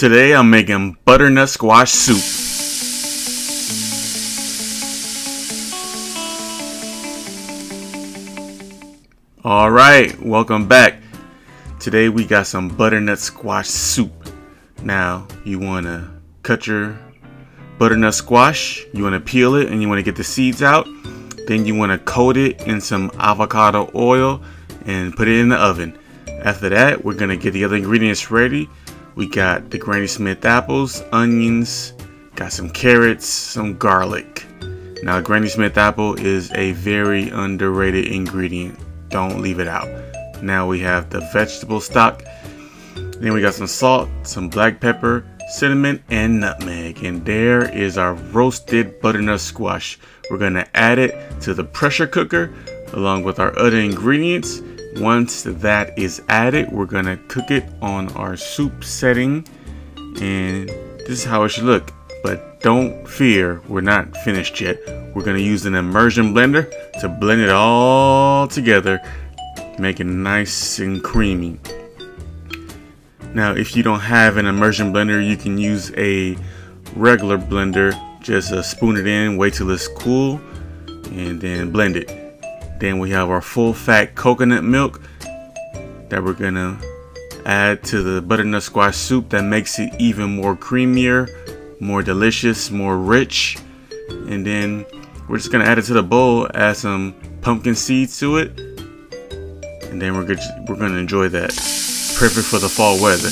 Today I'm making butternut squash soup. Alright, welcome back. Today we got some butternut squash soup. Now, you want to cut your butternut squash, you want to peel it and you want to get the seeds out. Then you want to coat it in some avocado oil and put it in the oven. After that, we're going to get the other ingredients ready. We got the Granny Smith apples, onions, got some carrots, some garlic. Now, Granny Smith apple is a very underrated ingredient. Don't leave it out. Now we have the vegetable stock. Then we got some salt, some black pepper, cinnamon, and nutmeg. And there is our roasted butternut squash. We're gonna add it to the pressure cooker along with our other ingredients. Once that is added, we're gonna cook it on our soup setting. And this is how it should look. But don't fear, we're not finished yet. We're gonna use an immersion blender to blend it all together, make it nice and creamy. Now, if you don't have an immersion blender, you can use a regular blender. Just uh, spoon it in, wait till it's cool, and then blend it. Then we have our full fat coconut milk that we're gonna add to the butternut squash soup that makes it even more creamier, more delicious, more rich. And then we're just gonna add it to the bowl, add some pumpkin seeds to it, and then we're good, we're gonna enjoy that. Perfect for the fall weather.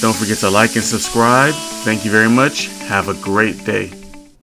Don't forget to like and subscribe. Thank you very much. Have a great day.